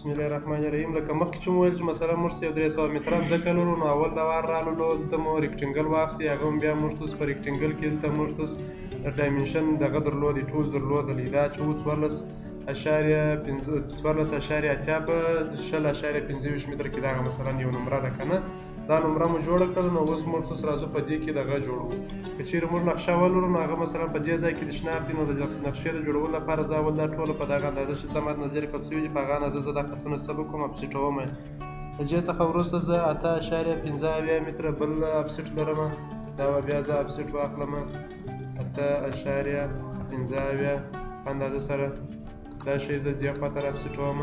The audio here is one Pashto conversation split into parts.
بسم الله الرحمن الرحیم لکه مخکې چې مو ویل چې مثلا موږ یو درې سوه متره مځکه لرو نو اول د وار رالو دلته مو ریکټنګل واخیستې هغه هم بیا موږ توس په ریکټنګل کې دلته موږ توس ډایمنشن دغه درلودې ټول درلودلې دا چې و څوارلس اشاریه څوارلس اشاریه اتیا به شل اشاریه پنځه ویشت متر کې دغه مثلا یو نمره ده که نه دا نمره مو جوړه کړل نو اوس موږ اوس راځو په دې کې دغه جوړو که چیرې موږ نقشه ولرو نو هغه مثلا په دې ځای کې د شناخت نو د نقشې د جوړولو لپاره زه اول دا ټوله په دغه اندازه چې زما نظر کړ شوي دي په هغه اندازه زه دا خطونه څه کوم اپسټوم د دې څخه وروسته زه اته اشاریه پنځه اویا متره بل اپسټ لرم دا به بیا زه اپسټ واخلم اته اشاریه پنځه اویا اندازه سره دا شی زه دې خوا طرف سټوم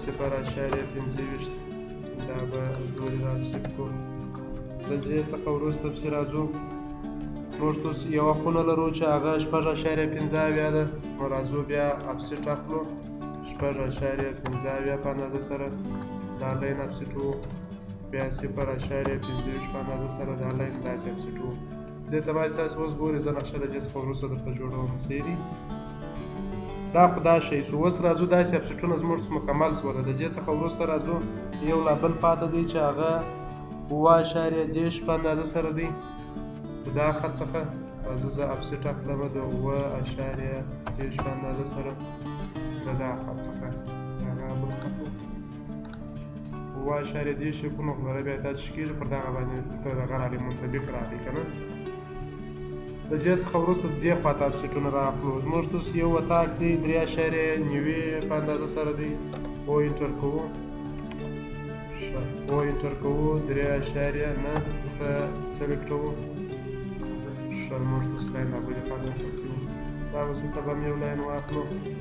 صفر اعشاریه پنځه ویشت دا به دوه را سټ کو د دې څخه وروسته پسې راځو موږ اوس یوه خونه لرو چې هغه شپږ اعشاریه پنځه اویا ده نو راځو بیا افسټ اخلو شپږ اعشاریه پنځه اویا په اندازه سره دا لاین افسټو بیا صفر اعشاریه پنځه ویشت په اندازه سره دا لاین داسې افسټو دې ته باید تاسو اوس ګوري زه نقشه د جس په وروسته درته جوړوم سیری دا خدا شي سو اوس راځو دا سب سټونه زموږ مکمل سول د جې څخه وروسته راځو یو لا بل پاته دی چې هغه هوا شارې دیش په اندازه سره دی دا خط څخه راځو زه اپسټ اخلم د هوا اشارې دیش په اندازه سره د دا خط څخه وای شارې دې شي کومه خبره بیا دا چې کېږي پر دغه باندې ته دغه راغلی منطبق راغلی که نه د جې څخه وروسته دې خوا ته اپسیټونه راخلو زموږ توس یو وتاک دی درې اشارې نیوې په اندازه سره دی او انټر کوو او انټر کوو درې اشارې نه ورته سلیکټوو ښه زموږ توس لاین هغوی لپاره دا به څه ته به هم یو لاین واخلو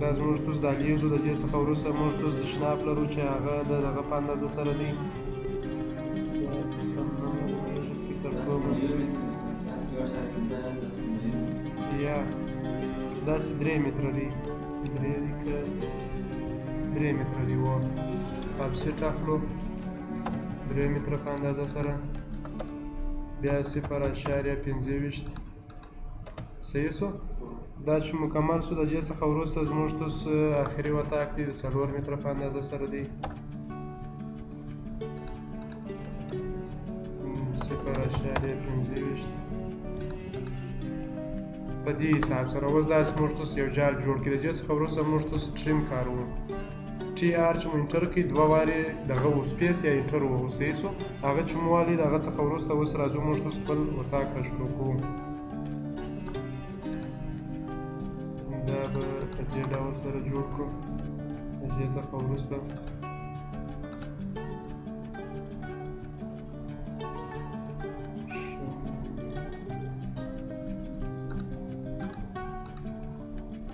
دا زموږ توس د الیوزو د دې څخه وروسته موږ توس د شناب لرو چې هغه د دغه په اندازه سره دی یا داسې درې متره دی درې دی که درې متره دی و پاپسیټ اخلو درې متره په اندازه سره بیا صفر اشاریه پنځه ویشت صحیح سو دا چې مکمل سو د جې څخه وروسته زموږ توس اخري وتاک دی د څلور متره په اندازه سره دی صفر اشاریه پنځه ویشت په دې حساب سره اوس داسې موږ توس یو جال جوړ کړي د جې څخه وروسته موږ توس ټریم کاروو ټي آر چې مو انټر کړي دوه وارې دغه و سپیس یا انټر و اوسې سو هغه چې مو والي دغه څخه وروسته اوس راځو موږ اوس خپل اتاق را شروع کوو دا به په دې ډول سره جوړ کړو د دې څخه وروسته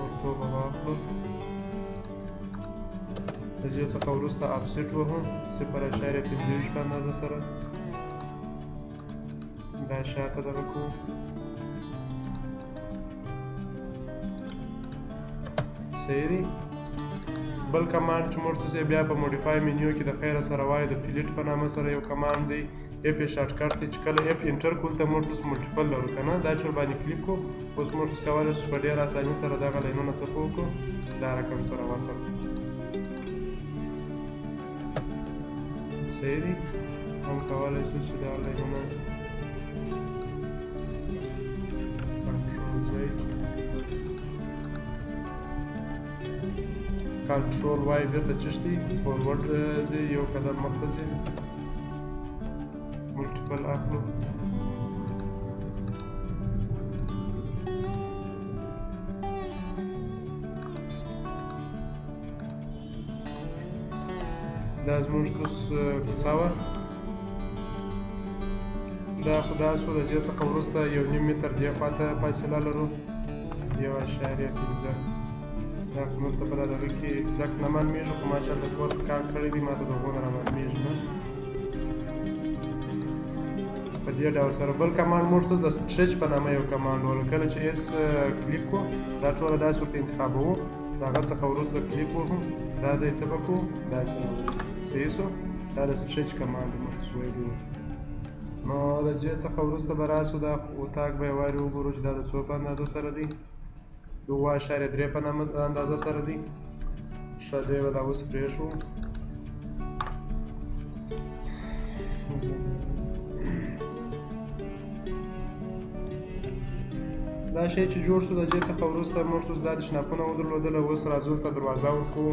اوتو به واخلو د دې څخه وروسته افسټ وهو صفر اشاریه پنځه ویشت په اندازه سره دا شاته دغه کوو صحیح دی بل کمانډ چې موږ ته بیا په موډیفای مینیو کې د خیره سره وایي د فلیټ په نامه سره یو کمانډ دی اف یې شارټ کټ دی چې کله اف انټر کوو دلته موږ اوس ملټیپل لرو که نه دا چې ورباندې کلیک کړو اوس موږ کولی شو په ډېره اساني سره دغه لینونه څه په وکړو دا رقم سره وصل صحیح دي هم کولی شو چې دا لینونه کنټرول وای بیرته چشتي فورورډ ځي یو قدم مخته ځي ملټیپل اخلو دا زموږ کوس کوڅه وه دا خو دا څو درجې څخه وروسته یو نیم متر دې خواته فاصله لرو یو اعشاریه پنځه دا خو موږ ته په دا دغه کې اکزاکټ نه معلومېږي خو ما چې هلته کور کار کړی دی ما ته د هغو نه رامعلومېږي نه په دې ډول سره بل کمانډ موږ ته د سټریچ په نامه یو کمانډ ول کله چې اس کلیک کو دا ټوله داسې ورته انتخابوو د هغه څخه وروسته کلیک وکړو دا ځای څه به کړو داسې راولو صحیح سو دا د سټریچ کمانډ موږ ویلو نو د جې څخه وروسته به راسو دا اتاق به یې وارې وګورو چې دا د څو په اندازه سره دی دوه اشاریه درې په نامه اندازه سره دی ښه دی به دا اوس پرېښو دا شی چې جوړ شو د جې څخه وروسته موږ اوس دا د شناپونه ودرلودله اوس راځو ته دروازه ورکوو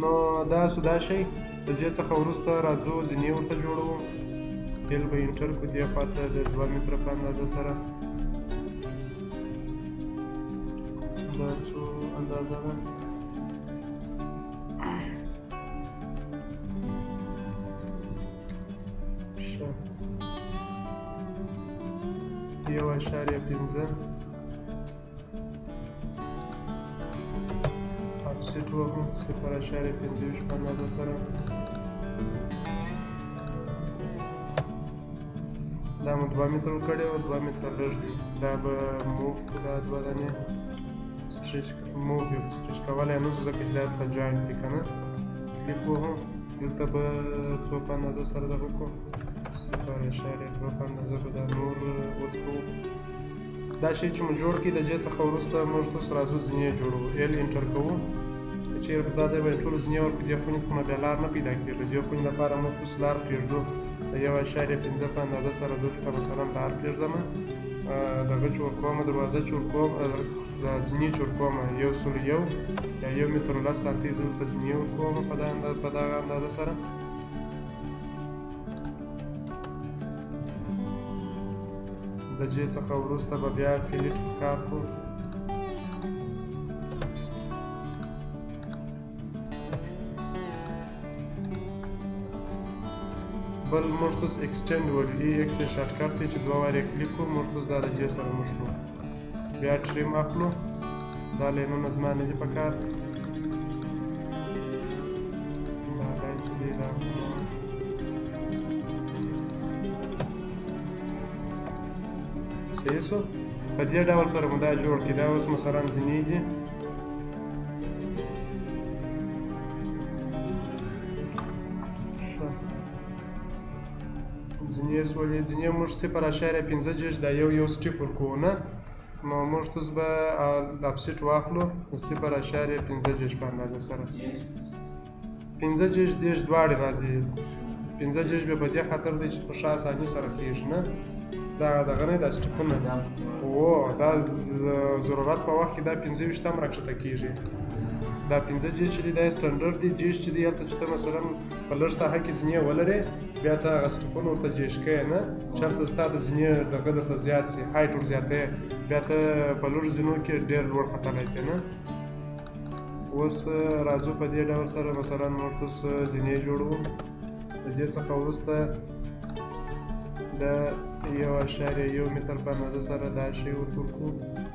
نو دا سو دا شي د دې څخه وروسته راځو زینې ورته جوړوو تیل به انټر کو دې خواته د دوه متره په اندازه سره دا څو اندازه ده یو اشاریه پنځه آفسیټ وهم صفر اشاریه پنځه ویشت په اندازه سره دا مو دوه متر کړی او دوه متره لږ دی دا به موف کړو دا دوه دانې سټریچ موف یو سټریچ کولی نه شو ځکه چې دا دلته جوینټ دی که نه کلیک وهم دلته به څو په اندازه سره دغه کړو صفر اشاریه دوه په اندازه به دا نور وڅکوو دا شی چې مو جوړ کی د جې څخه وروسته موږ توس راځو ځینې جوړو ال انټر کوو چیرې په دا ځای باندې ټول ځینې ورکړو دې خونې ته مو بیا لار نه پیدا کیږي د دې خونې لپاره موږ توس لار پرېږدو د یو اشاریه پنځه په اندازه سره زه دلته مثلا لار پرېږدم دغه چې ورکوم دروازه چې ورکوم د ځینې چې ورکوم یو سل یو یا یو متر لس سانتي زه دلته ځینې ورکوم په دا اندازه په دغه اندازه سره د جې څخه وروسته به بیا فیلیټ په کار کو بل موږ تاسو ایکسټند وړي ای ایکس شارټ کټ چې دوه واره کلیک کو موږ تاسو دا د جې سره مشکو بیا ټریم اخلو دا لینونه زما نه دي پکار دا دا چې دی دا صحیح سو په دې ډول سره مو دا جوړ کړي دا اوس مثلا ځینې دي ځینې سولې ځینې موږ صفر اشاریه پنځه جیج دا یو یو سټیپ ورکوو نه نو موږ تس به اپسیټ واخلو د صفر اشاریه پنځه جیج په اندازه سره پنځه جیج دیش دواړې راځي پنځه جیج به په دې خاطر دی چې په ښه اساني سره کېږي نه دا دغه نه دا سټیپونه دا او دا ضرورت په وخت کې دا پنځه ویشت هم راکښته کېږي دا پنځه جیج چې دی دا سټنډرډ دی جیج چې دی هلته چې ته مثلا په لر ساحه کې زینې ولرې بیا ته هغه سټپن ورته جیش کوې نه چې هلته ستا د زینې دغه درته زیات شي هایټ ور زیاته بیا ته په لر زینو کې ډېر لوړ ختلی شې نه اوس راځو په دې ډول سره مثلا ورته زینې جوړو د دې څخه وروسته د یو اشاریه یو متر په اندازه سره دا شی ورکړو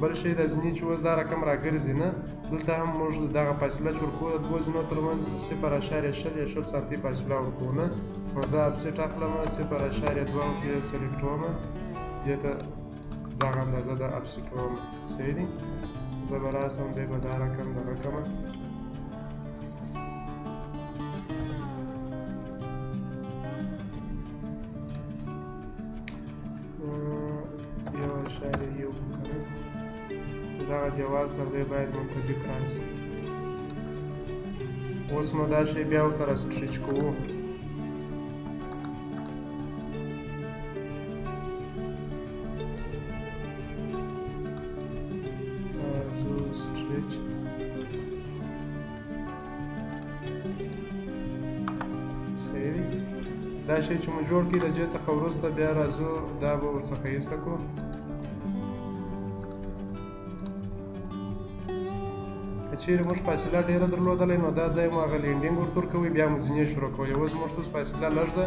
بل شی دا ځینې چې اوس دا رقم راګرځي نه دلته هم موږ دغه فاصله چې ورکوو د دوو ځینو ترمنځ صفر اشاریه شل یا شل سانتي فاصله ورکوو نه نو زه افسیټ اخلم صفر اشاریه دوه کې سلیکټ کوم دې ته دغه اندازه د افسیټ کوم صحیح دی زه به راسم دی به دا رقم دغه کومه یو شاید یو کنه دا جواز سره دی باید منطبق راشي اوس مو دا شی بیا ورته را سټریچ کوو صحیح دی دا شی چې مو جوړ کړي د جې څخه وروسته بیا راځو دا به ورڅخه ایسته کړو که چیرې موږ فاصله ډیره درلودلې نو دا ځای مو هغه لینډینګ ورته ورکوي بیا مو ځینې شروع کوي اوس موږ ته فاصله لږ ده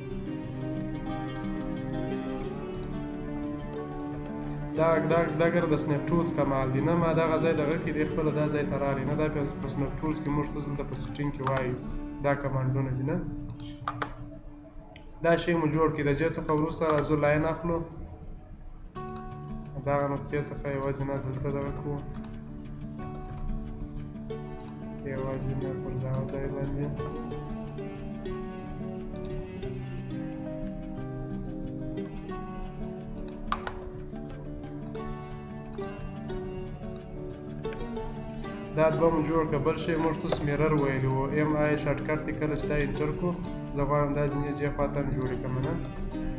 دا دا دا ګر د سنیپ ټولز کمال دی نه ما دا غځای دغه کې دی خپل دا ځای تراري نه دا په سنیپ ټولز کې موږ تاسو ته په سټینګ کې وایو دا کمانډونه دي نه دا شی مو جوړ کړي د جې څخه وروسته راځو لاین اخلو دغه نقطې څخه یوازې نه دلته دغه کوو یوازې مې پر دا ځای باندې دا دوه مو جوړ کړه بل شی موږ اوس میرر ویلي وو ایم آی شارټ کټ دی کله چې دا انټر کړو زه غواړم دا ځینې جې خواته هم جوړې کړم نه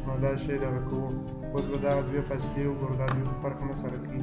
نو دا شی دغه کوو اوس به دغه دوې فاصلې وګورو دا دوی فرق نه سره کوي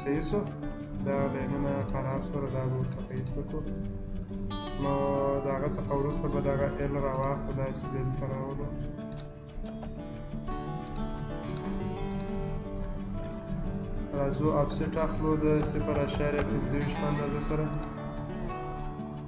صحیح سو دا لینونه خراب سو دا به ورڅخه ایسته کړو نو د هغه څخه وروسته به دغه ال راواخلو داسې به دلته راولو راځو افسټ اخلو د صفر اشاریه پنځه ویشت اندازه سره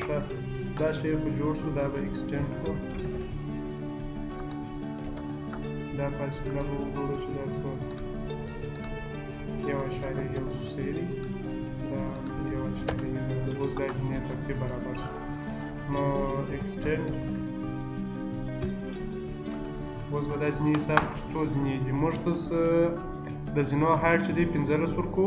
شه دا شی خو جوړ شو دا به ایکسټینډ کړو دا فاصله به وګورو چې دا څو یو اشاره یو سیری دا یو اشاره یو اوس دا ځینې ترتیب برابر شو نو ایکسټینډ اوس به دا ځینې حساب څو ځینې دي موږ تاسو د زینو هایټ چې دی 15 ورکو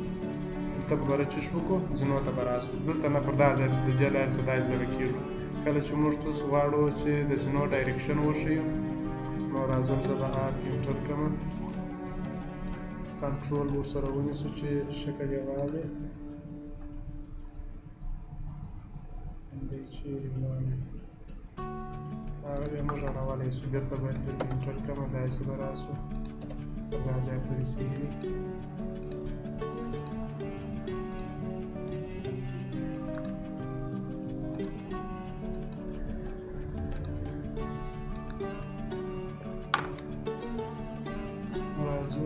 دلته به رچش وکړو زینو ته به راسو دلته نه پر دا ځای د جې لاین څخه دا ځای کېږو کله چې موږ تاسو غواړو چې د زینو ډایرکشن وښیو نو راځم زه به آر کې انټر کړم کنټرول ورسره ونیسو چې شکل یې غواړي دی چیرې ولاړې هغه به موږ راولی شو بیرته باید په انټر کړم داسې به راسو دا ځای پورې سیږي راځو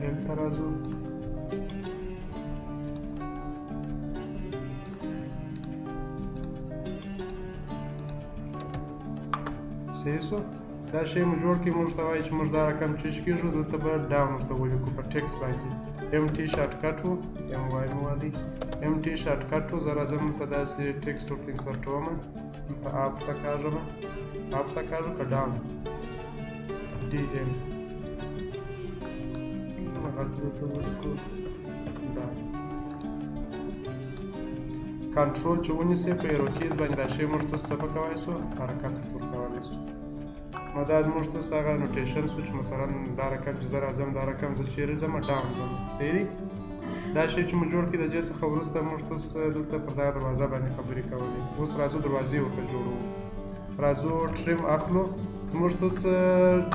دلته راځو صحیح سو دا شی مو جوړ کې موږ ته وایي چې موږ دا رقم چیش کېږو دلته به ډاون ورته ولیکو په ټیکس باندې ایم ټي شارټ کټ وو ایم وای مو والی ایم ټي شارټ کټ وو زه راځم دلته داسې ټیکسټ ورته انسرټوم دلته آپ ته کاږم آپ ته کاږو که ډاون D M کنټرول چې ونیسئ په ایرو کیز باندې دا شی موږ تاسو څه په کولی سو حرکت ور کولی سو نو دا موږ تاسو هغه نوټیشن سو چې مثلا دا رقم چې زه راځم دا رقم زه چیرې ځم ډاون ځم صحیح دی دا شی چې موږ جوړ کړي د دې څخه وروسته موږ تاسو دلته پر دا دروازه باندې خبرې کولې اوس راځو دروازې ورته جوړوو راځو ټریم اخلو زموږ تس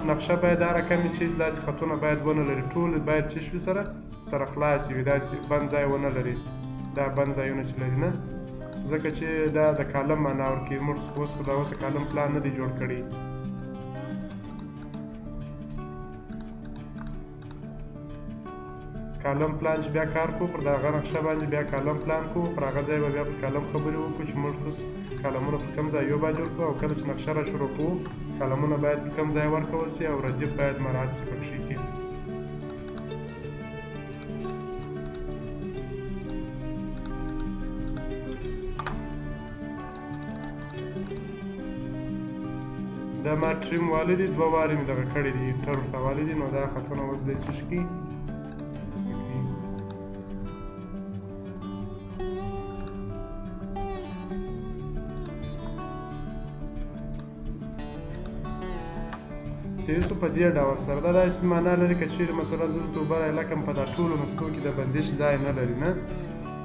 نقشه باید دا رقم وي چې داسې خطونه باید ونه لري ټول باید چې شوي سره سره خلاص وي داسې بند ځای ونه لري دا بند ځایونه چې لري نه ځکه چې دا د کالم معنا ورکوي موږ اوس دا اوس کالم پلان نه دی جوړ کړی کالم پلان چې بیا کار کو پر دا غره نقشه باندې بیا کالم پلان کو پر هغه ځای به بیا پر کالم خبرې وکړو چې موږ تاسو کالمونه په کوم ځای یو باید ورکو او کله چې نقشه را شروع کو کالمونه باید په کوم ځای ورکول شي او ردیف باید مراعات شي پکښې کې دا ما ټریم والي دي دوه وارې مې دغه کړي دي هیټر ورته والي دي نو دا خطونه اوس دی چش کی سیسو په دې ډول سره دا داسې معنا لري که چیرې مثلا زه د توبه لکم په دا ټولو نقطو کې د بندش ځای نه لري نه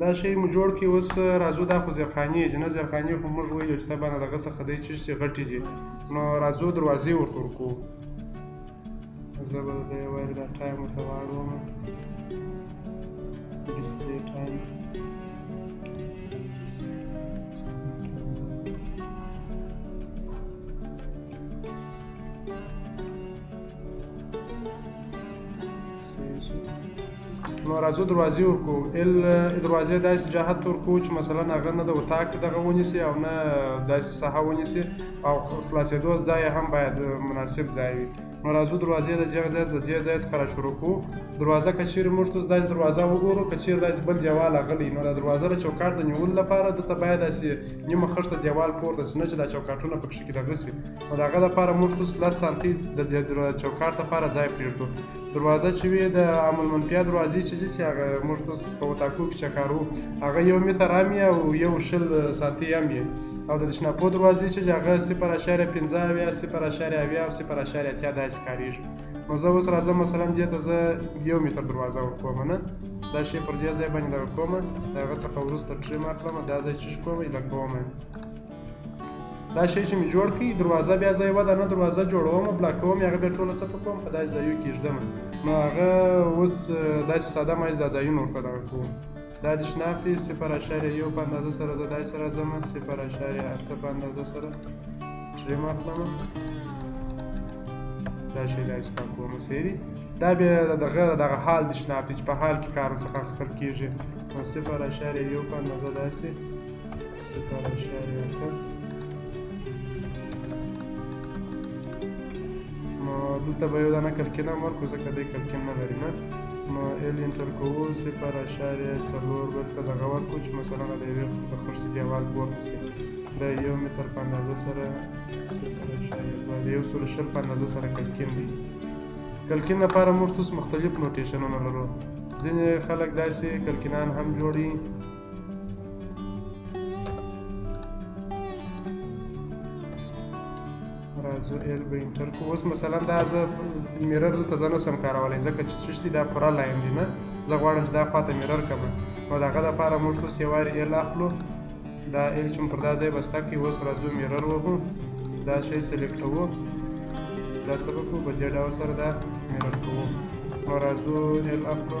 دا شی مو جوړ کی اوس راځو دا خو زرخانی دی نه زرخانی خو موږ ویلو چې طبعا دغه څخه دی چې چې غټی دی نو راځو دروازې ورته ورکو زه به د وایل دا ټایم ورته واړوم ډسپلی ټایم نو راځو دروازې ورکو ال دروازې داسې جهت ورکو چې مثلا هغه نه د اتاق دغه ونیسي او نه داسې ساحه ونیسي او خلاصېدو ځای هم باید مناسب ځای وي نو راځو دروازې د دغه ځای د دې ځای څخه را شروع کړو دروازه که چیرې موږ ته داسې دروازه وګورو که چیرې داسې بل دیوال غلی نو دا دروازه د چوکاټ د نیولو لپاره دته باید داسې نیمه خښته دیوال پورته سي نه چې دا چوکاټونه پکې کې دغه سي نو دغه لپاره موږ ته لس سانتي د چوکاټ لپاره ځای پرېږدو دروازه چې وي د عام المنفعه دروازې چې چې هغه موږ تاسو په وتاکو کې چکارو هغه یو متر هم او یو شل ساتي هم او د شناپو دروازې چې هغه صفر اشاریه پنځه اویا صفر اشاریه اویا او صفر اشاریه اتیا داسې کارېږي نو زه اوس راځم مثلا دې ته زه یو متر دروازه ورکوم نه دا شی پر دې ځای باندې دغه کوم دغه څخه وروسته ټریم اخلم دا ځای چې کوم یې لګوم دا شی چې می جوړ کړي دروازه بیا زه یوه دانه دروازه جوړوم او بلاکوم هغه بیا ټوله څه کوم په داسې ځایو کې ږدم نو هغه اوس داسې ساده مایز دا ځایونه ورته دغه کوم دا د شناخت دی صفر اشاریه یو په اندازه سره زه داسې راځم صفر اشاریه اته په اندازه سره ټریم اخلم دا شی داسې کار کوم صحیح دی دا بیا دغه دغه حال د شناخت چې په حال کې کار څخه اخیستل کېږي نو صفر اشاریه یو په اندازه داسې ستاره شعر یاکړ نو دلته به یو دانه کلکین هم ورکړو ځکه دی کلکین نه لري نه نو ال انټر کوو صفر اشاریه څلور بلته دغه ورکړو چې مثلا د یوې د خرسي دیوال پورته سي د یو متر په اندازه سره صفر اشاریه دوه د یو سلو شل په اندازه سره کلکین دی کلکین لپاره موږ اوس مختلف نوټیشنونه لرو ځینې خلک داسې کلکینان هم جوړي راځو ال به انټر کو اوس مثلا دا زه میرر دلته زه نسم کارولای ځکه چې څه شي دا پوره لاین دی نه زه غواړم چې دا خواته میرر کړم نو د هغه دپاره موږ اوس یو وارې ال اخلو دا ال چې پر دا ځای بسته کړي اوس راځو میرر وهو دا شی سلیکټوو دا څه به کوو په دې ډول سره دا میرر کوو نو راځو ال اخلو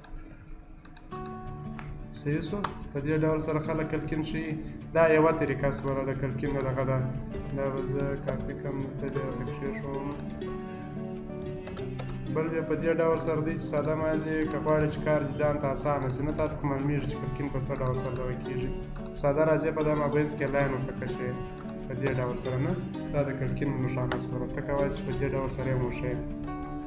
صحیح سو په دې ډول سره خلک کلکین شي دا یوه طریقه سوله د کلکین دغه ده دا به زه کافي کم دلته بیا ورته کښېښوم بل بیا په دې ډول سره دی چې ساده مازې که غواړې چې کار دې ځان ته اسانه شي نه تا ته خو معلومېږي چې کلکین په څه ډول سره دغه کېږي ساده راځې په دا مابینځ کې لاین ورته کښې په دې ډول سره نه دا د کلکین نښانه سوله ته کولی شي په دې ډول سره یې وموښې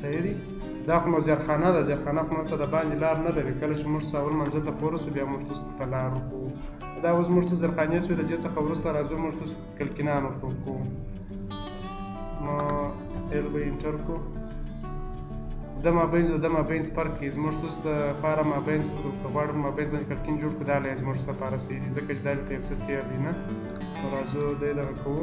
صحیح دی دا خو نو زیارخانه ده زیارخانه خو ته د باندې لار نه لري کله چې موږ ساول منزل ته پوره سو بیا موږ ته ته لار وکړو دا اوس موږ ته زیارخانې سوې د دې څخه وروسته راځو موږ ته کلکینان ورته وکړو نو ایل به انټر کړو د مابینز او د مابینز فرق یې زموږ ته د پاره مابینز که غواړو مابینز باندې کلکین جوړ کړو دا لاین زموږ لپاره صحیح دی ځکه چې دا دلته یو څه تېر دی نه نو راځو دی دغه کوو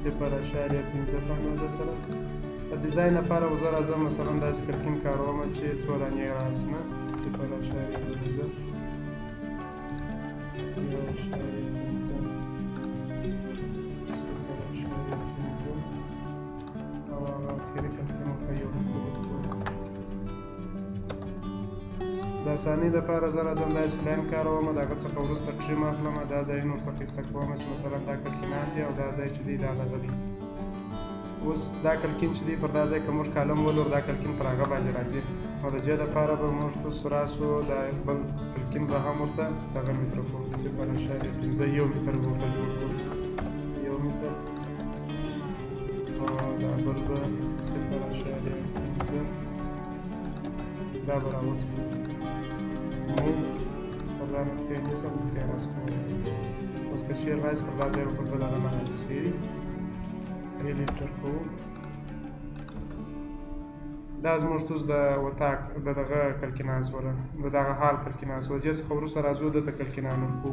صفر اشاریه پنځه په اندازه سره د ډیزاین لپاره وزه راځم مثلا دا سکرکین کاروم چې څو دانې راس نه صفر اشاریه پنځه د اسانۍ لپاره زه راځم دا اسپلاین کاروم د هغه څخه وروسته ټریم اخلم دا ځایونه ورڅخه ایسته کوم چې مثلا دا کلکینان دي او دا ځای چې دی دا دغه دي اوس دا کلکین چې دی پر دا ځای که موږ کالم ولور دا کلکین پر هغه باندې راځي نو د جې لپاره به موږ ته سراسو دا بل کلکین به هم ورته دغه متر کوو چې پر شاید پنځه یو متر به ورته جوړ کړو یو متر او دا بل به صفر شاید دا به راوځي موږ په لار کې د سم ته راځو اوس که شیر راځي په لار ځای په بل هغه نه راځي ډیلیټ ورکو دا زموږ توس د وتاک د دغه کلکیناس وره د دغه حال کلکیناس وجه څخه وروسته راځو د کلکینان ورکو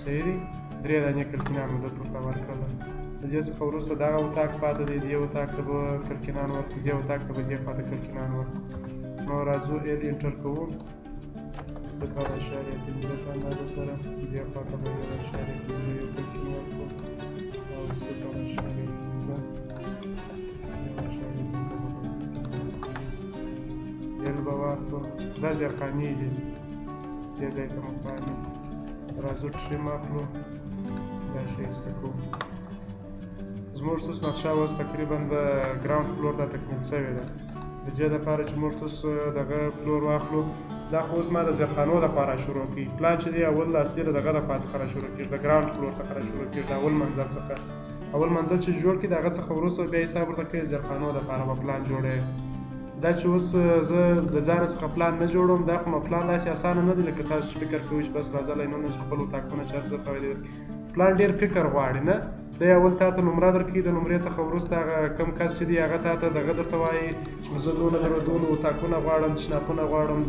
سیری درې دانې کلکینان مو دلته ورته ورکړله د دې څخه وروسته دغه اتاق پاتې دی دې اتاق ته به کلکینان ورکړو دې اتاق ته به دې خوا ته کلکینان ورکړو نو راځو ال انټر کوو څه کار اشاره یې پنځه ته اندازه سره دې خوا ته به یو اشاره پنځه یو کلکین ورکړو دل باور کو دا زیرخانی دی زیاده کم پانی رازو تشی مخلو دا شی استکو زموږ توس نقشه اوس تقریبا د ګراوند فلور دا تکمیل سوی ده د دې لپاره چې موږ توس دغه فلور واخلو دا خو اوس ما د زیرخانو لپاره شروع کړي پلان چې دی اول اصلي دغه لپاره څخه شروع کړي د ګراوند فلور څخه شروع کړي د اول منزل څخه اول منزل چې جوړ کې د هغه څخه وروسته بیا حساب ورته کوي زیرخانو د پاره به پلان جوړې دا چې اوس زه د ځان څخه پلان نه جوړوم دا خو نو پلان داسې اسانه نه دی لکه تاسو چې فکر کوئ چې بس راځه لاینونه چې خپل اتاقونه چې هر څه درته ویلي پلان ډېر فکر غواړي نه دی اول تا ته نمره درکوي د نمرې څخه وروسته هغه کم کس چې دی هغه تا ته دغه درته وایي چې زه دونه درو دونه اتاقونه غواړم تشناپونه غواړم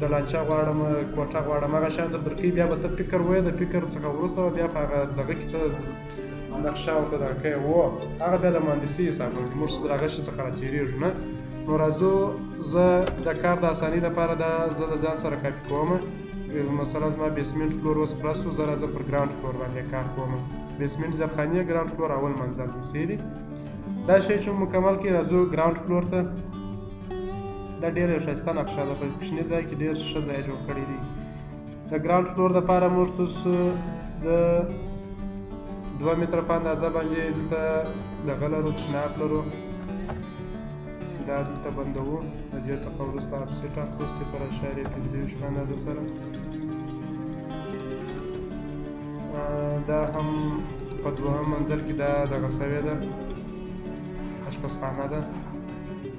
د لانچه غواړم کوټه غواړم هغه شان در درکوي بیا به ته فکر وایې د فکر څخه وروسته بیا په هغه دغه کې ته دغه شاو ته دا کې وو هغه بیا د مهندسي حساب کوي موږ چې دغه شي څخه راچیریږو نه نو راځو زه د کار د اسانۍ لپاره دا زه د ځان سره کاپي کوم مثلا زما بیسمنټ فلور اوس پرس شو زه راځم پر ګراوند فلور باندې کار کوم بیسمنټ زرخانیه ګراوند فلور اول منزل پیسې دي دا شی چې مکمل کړي راځو ګراوند فلور ته دا ډېره یو ښایسته نقشه ده په کوچني ځای کې ډېر ښه ځای جوړ کړی دی د ګراوند فلور د پاره موږ تاسو د 2 متر په اندازه باندې دلته دغه لرو تشناب لرو دا دلته بندوو د دې څخه وروسته اپسیټ اخلو صفر اشاریه پنځه ویشت په اندازه سره دا هم په دوهم منزل کې دا دغه سوې ده اشپزخانه ده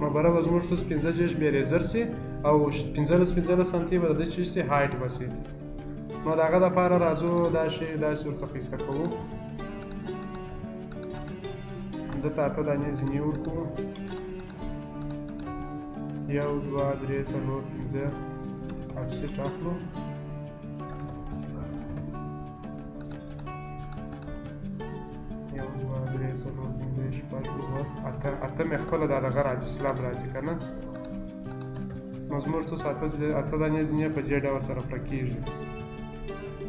مبره به زموږ ټوس پنځه جیش بیا ریزر سي او پنځلس پنځلس سانتي به د دې چیش سي هایټ به سي نو د هغه دپاره راځو دا شی داسې ورڅخه ایسته کوو دلته اته دانې ځینې ورکړو یو دوه درې څلور پنځه افسیټ اخلو یو دوه درې څلور پنځه شپږ اووه اته اته مې خپله دا دغه راځي اسلام راځي که نه نو زموږ څو ساعته اته دانې ځینې په دې ډول سره پوره کېږي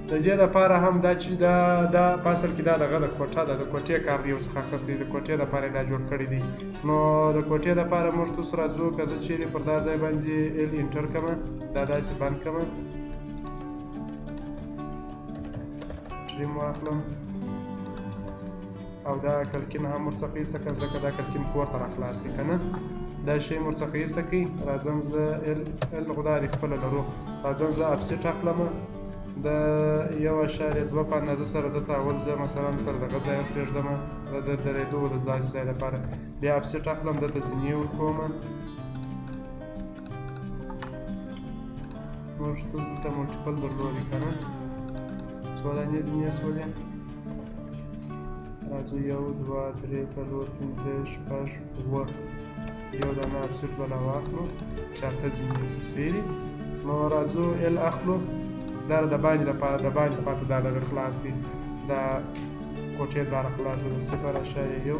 د دې لپاره هم دا چې دا دا په اصل کې دا دغه د کوټه ده د کوټې کار دی یو څخه اخیستی د کوټې لپاره یې دا جوړ کړی دی نو د کوټې لپاره موږ تاسو راځو که زه چیرې پر دا ځای باندې ال انټر کړم دا داسې بند کړم ډریم واخلم او دا کلکین هم ورڅخه ایسته کړم ځکه دا کلکین پورته را خلاص دی که نه دا شی مې ورڅخه ایسته کړي راځم زه ال هلته خو دا د خپله لرو راځم زه اپسیټ اخلم د یو اشاریه دوه په اندازه سره دلته اول زه مثلا تر دغه ځایه پرېږدم د د درېدو د ځای ځای لپاره بیا اپسیټ اخلم دلته ځینې ورکوم نور شته دلته ملټیپل درلودې که نه څولانې ځینې سولې راځو یو دوه درې څلور پنځه شپږ اووه یو دانه ابسوټ به لا واخلو چې اته ځینې سي سیري نو راځو ال اخلو دا د باندې د پاره د باندې پاته دا لږ خلاص دي دا کوټې دا خلاص دي صفر اشاریه یو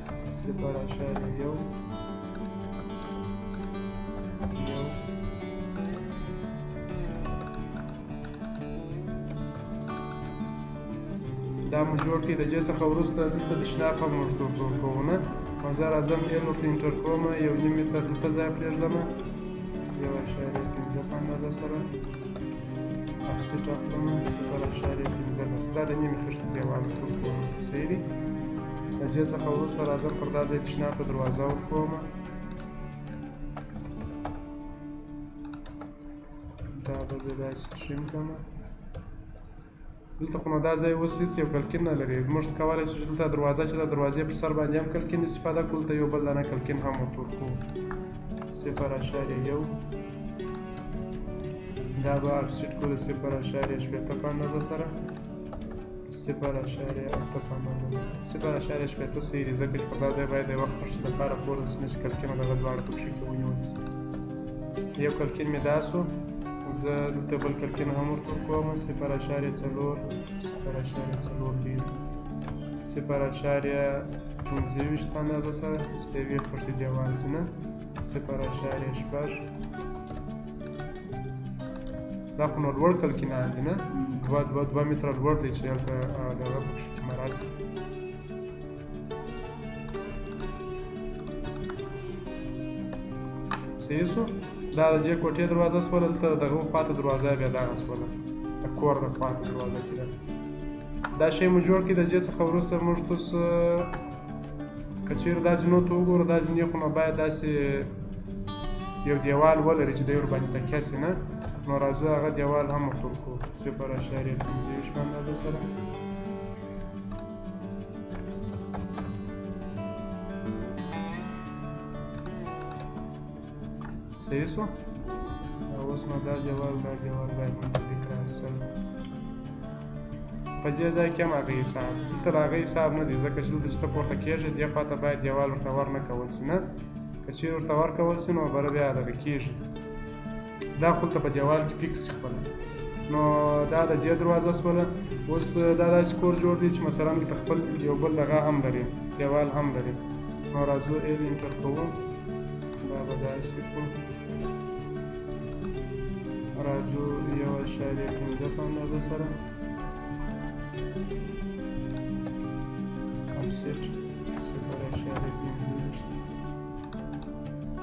صفر اشاریه یو یو دا مو جوړ کړي د جې څخه وروسته دلته د شناپ هم موږ کنټرول کوو نه او زه راځم ای نوټ انټر کوم یو نیم متر دلته ځای پرېږدم یو اشاریه پنځه په اندازه سره اکسیټ اخلم صفر اشاریه پنځه لس دا د نیمې خښتې دیوال ټول کوم صحیح دی د جې څخه وروسته راځم پر دا ځای تشناب ته دروازه ورکوم دا به زه دا سټریم کړم دلته خو نو دا ځای اوس هیڅ یو کلکین نه لري موږ کولای شو چې دلته دروازه چې د دروازې پر سر باندې هم کلکین استفاده کړو ته یو بل دانه کلکین هم ورته ورکو صفر اشاریه یو دا به اپسیټ کو د صفر اشاریه شپېته په اندازه سره صفر اشاریه اته په اندازه صفر اشاریه شپېته صحیح دی ځکه چې په دا ځای باید د یوه خښتې لپاره پورته سي نه چې کلکینه دغه دواړه پکښې کې ونیول سي یو کلکین مې دا سو زه دلته بل کلکین هم ورته کوم صفر اشاریه څلور صفر اشاریه څلور ډېر صفر اشاریه پنځه ویشت په اندازه سره چې د یوې خښتې دیوال سي نه صفر اشاریه شپږ دا خو نو لوړ کلکینان دي نه دوه دوه دوه متره لوړ دی چې هلته دغه پکښې مراعات صحیح سو دا د جې کوټې دروازه سوه دلته دغه خواته دروازه بیا دغه سوله د کور د خواته دروازه کې ده دا شی مو جوړ کړي د جې څخه وروسته موږ تس که چیرې دا ځینو ته وګورو دا ځینې خو نو باید داسې یو دیوال ولري چې دی ورباندې تکیه سي نه نو راځو هغه دیوال هم ورته وکړو صفر اشاریه پنځه ویشت باندې سره صحیح سو اوس نو دا جواب دا جواب باید منتظر کړم سل په دې ځای کې هم هغه حساب دلته د هغه حساب نه دی ځکه چې دلته چې ته پورته کېږې دې خوا ته باید دیوال ورته ورنه کول شي نه که چیرې ورته ورکول شي نو بره بیا دغه کېږي دا خپل ته په دیوال کې فکس چې خپل نو دا د جې دروازه سوله اوس دا داسې کور جوړ دی چې مثلا ته خپل یو بل دغه هم لري دیوال هم لري نو راځو ایل انټر کوو دا به داسې کوو راځو یو اشاریه پنځه په اندازه سره offset separation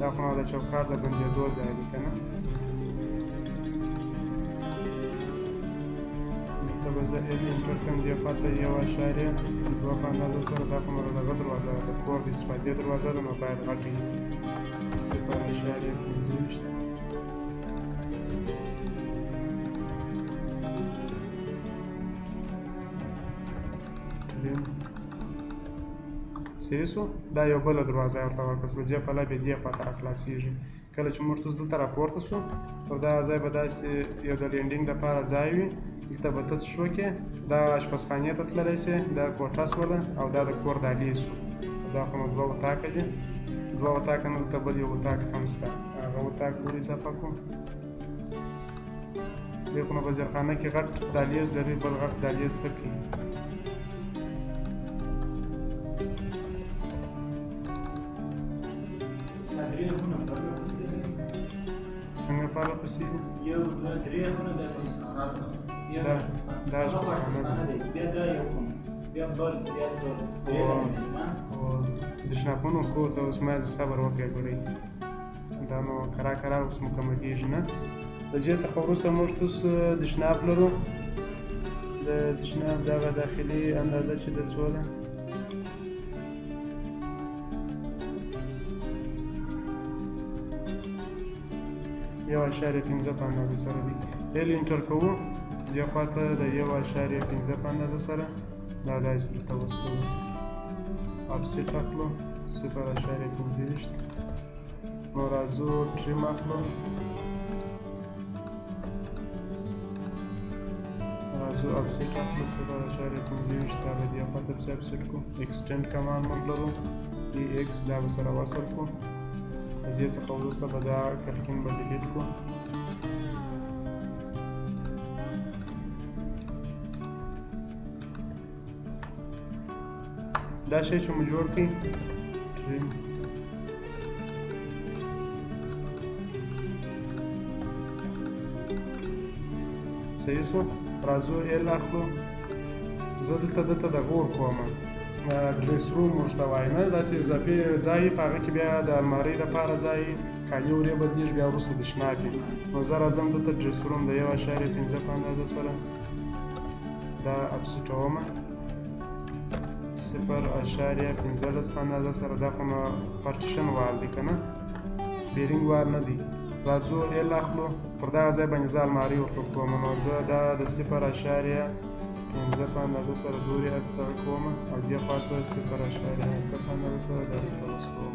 دا خو د چوکار د بندېدو ځای دی که نه دلته به زه ایم انټر کړم دې خوا ته یو اشاریه دوه په اندازه سره دا خو مله دغه دروازه ده د کور د استفادې دروازه ده نو باید غټې صفر اشاریه پنځه ویشت صحیح سو دا یو بل دروازه ورته ورکړل سو چې پله به دې خواته راخلاصیږي کله چې موږ تاسو دلته راپورته سو پر دا ځای به داسې یو د لینډینګ لپاره ځای وي دلته به ته څښو کې دا اشپزخانې ته تللی سې دا کوټه سوله او دا د کور دالې سو دا خو نو دوه اتاقه دي دوه اتاقه نه دلته بل یو اتاق هم سته هغه اتاق پورې اضافه کړو دې خو نه په زیرخانه کې غټ دالیز لري بل غټ دالیز څه کوي څنګه پاره پسې یو دوه درې خونه د سستانات یو دا دا سستانه دی بیا دا یو خون بیا بل بیا بل او د شناپونو کو ته اوس ما صبر وکړي دا نو کرا کرا اوس مکمل کېږي نه د دې څخه وروسته موږ توس تشناب لرو د تشناب دغه داخلي اندازه چې د څو ده یو اشاریه پنځه په اندازه سره دی ال انټر کوو دې خوا ته د یو اشاریه پنځه په اندازه سره دا داسې دلته وسکوو افسیټ اخلو صفر اشاریه پنځه ویشت نو راځو ټریم اخلو راځو افسیټ اخلو صفر اشاریه پنځه ویشت دا به بیا پته پسې افسیټ کړو ایکسټینډ کمانډ موږ لرو ډي ایکس دا به سره وصل کړو له دې څخه وروسته به دا کلکین به ډیلیټ کړو دا شی چې مو جوړ کړي ټریم صحیح شو راځو ایل اخلو زه دلته دته د غور کوم ډریس روم موږ ته وایي نه داسې اضافي ځای په هغه کې بیا د المارۍ لپاره ځای کالي ورې بدلېږي بیا وروسته د شناپي نو زه راځم دلته ډریس روم د یو اشارې پنځه په اندازه سره دا اپسټومه صفر اشاریه پنځلس په اندازه سره دا خو نو پارټیشن وال دی که نه بیرینګ وال نه دی راځو ایل اخلو پر دغه ځای باندې زه المارۍ ورته کوم نو زه دا د صفر اشاریه پنځه په اندازه سره لوري هلته کوم او دې خوا ته صفر اشاریه اته په اندازه سره دا دلته وسوم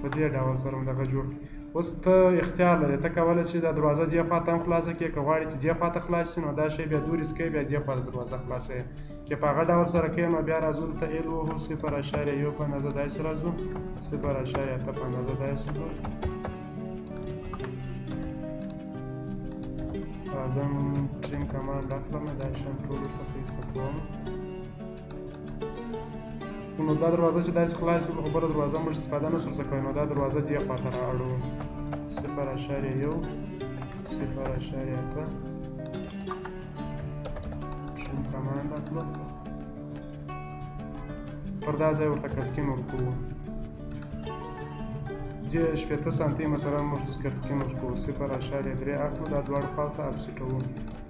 په دې ډول سره هم دغه جوړ کړي اوس ته اختیار لرې ته کولی شې دا دروازه دې خوا ته هم خلاصه کړې که غواړې چې دې خوا ته خلاص شي نو دا شی بیا دوریز کوې بیا دې خوا ته دروازه خلاصه یې که په هغه ډول سره کوې نو بیا راځو دلته ایل وهو صفر اشاریه یو په اندازه داسې راځو صفر اشاریه اته په اندازه داسې ځو راځم ټریم کمانډ اخلم دا شیان ټول ورڅخه ایسته کوم نو دا دروازه چې داسې خلاصې په خبره دروازه موږ استفاده نه سور څکوي نو دا دروازه دې خوا ته رااړو صفر اشاریه یو صفر اشاریه اته شم کماند اخلو پر دا ځای ورته کپکین ورکوو جې شپېته سانتي مثلا موږ دس کپکین ورکوو صفر اشاریه درې اخلو دا دواړو خواو ته اپسیټوو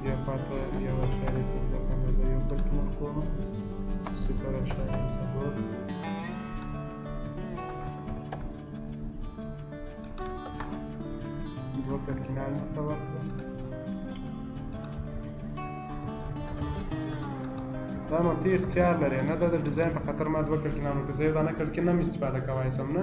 بیا پاته یو اشاره په دغه اندازه یو بل کې کوم صفر اشاره څلور دوه ترکینان ورته ورکړم دا نو ته اختیار لرې نه دا د ډیزاین په خاطر ما دوه کړکینانو کې زه یو دانه کړکین هم استفاده کولی سم نه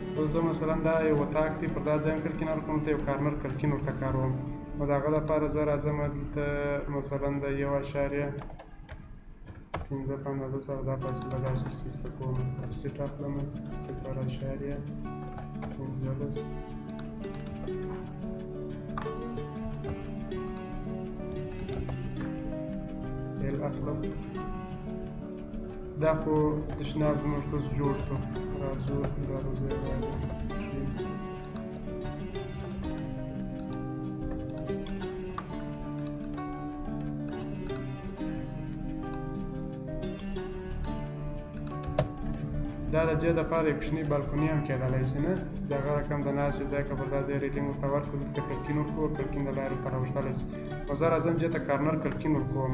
اوس زه مثلا دا یو اتاق دی پر دا ځای هم کلکین هلته هم ته یو کارنر کلکین ورته کاروم نو د هغه لپاره زه راځم دلته مثلا د یو اشاریه پنځه په اندازه سره دا فاصله داسې ورسیسته کوم پر سیټ اخلم صفر اشاریه پنځلس اخلم دا خو تشناب زموږ بس جوړ شو راځو دا روزه دا د جې د پاره کوچنی بالکونی هم کېدلای شي نه دا غره کم د ناس ځای کبر دا ځای ریټینګ ورته ورکړو دلته کلکین ورکړو کلکین د لارې ته راوستلی شي او زه راځم جې ته کارنر کلکین ورکوم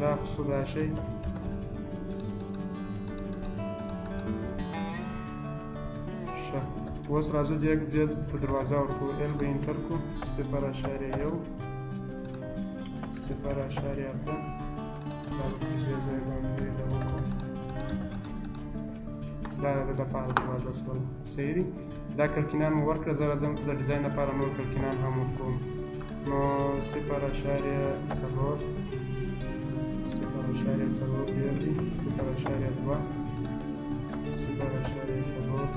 دا خو دا شي شه اوس راځو د یک زیات ته دروازه ورکو ال به انټر کو صفر اشاریه یو صفر اشاریه اته دا به کوم ځای ځای باندې دا وکړو دا د دپاره دروازه سول صحیح دي دا کلکینان مو ورکړه زه راځم ته د ډیزاین لپاره نور کلکینان هم ورکوم نو صفر اشاریه څلور صفر اشاریه څلور ډېر دي صفر اشاریه دوه صفر اشاریه څلور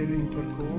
Elim Turkoğlu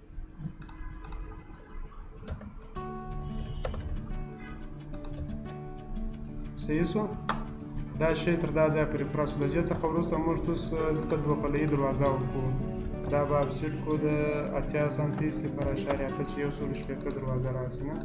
صحیح سو دا شی تر دا ځای پورې پوره سو د جې څخه وروسته موږ اوس دلته دوه پلهیي دروازه وکړو دا به افسیټ کو د اتیا سانتي صفر اشاریه اته چې یو سل شپېته دروازه راسي نه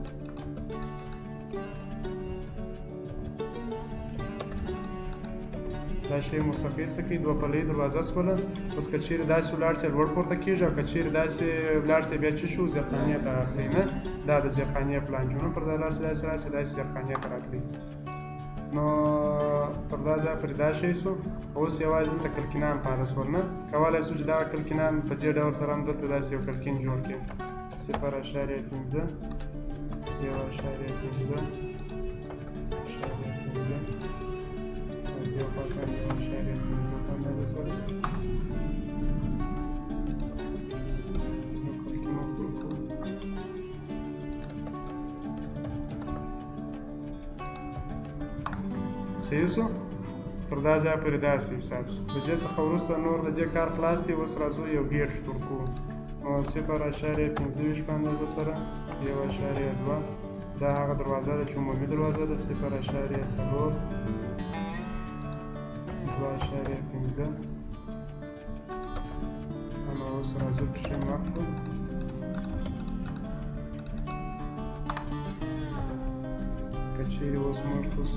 دا شی مو څخه یې سکی دوه پلې دروازه سوله اوس که چیرې داسې ولاړ سي لوړ پورته کیږي او که چیرې داسې ولاړ سي بیا چې شو زیخانیه ته راتلی نه دا د زیخانیه پلان جوړو پر دا لار چې داسې راسي داسې زیخانیه ته راتلی نو تر دا ځای پرې دا شی سو اوس یوازې دلته کلکینان پاته سول نه کولای سو چې دا کلکینان په دې ډول سره هم دلته داسې یو کلکین جوړ کړي صفر اشاریه پنځه یو اشاریه پنځه اشاریه پنځه او بیا خواته یو اشاریه پنځه باندې رسوي صحیح سو تر دا ځای پورې داسې حساب شو د دې څخه وروسته نور د دې کار خلاص دی اوس راځو یو ګیټ جوړ کوو صفر اشاریه پنځه ویشت په اندازه سره یو اشاریه دوه دا هغه دروازه ده چې عمومي دروازه ده صفر اشاریه څلور دوه اشاریه پنځه اما اوس راځو ټریم اخلو که چیرې اوس موږ اوس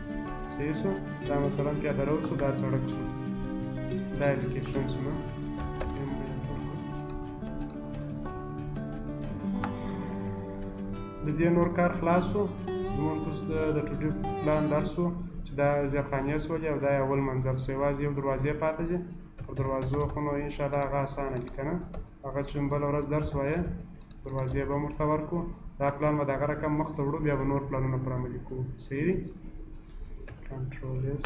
صحیح شو دا مثلا بیا درو شو دا سړک شو دا اپلیکیشن شو نه د دې نور کار خلاص شو زموږ اوس د ټوډي پلان در شو چې دا زیرخانې سولې او دا اول منظر شو یوازې یو دروازې پاتې دي او دروازو خو نو انشاءالله هغه اسانه دي که نه هغه چې بل ورځ درس وایه دروازې به مرته ورکو دا پلان به دغه رقم مخ ته وړو بیا به نور پلانونه پر عملي کوو صحیح دی کنټرول اس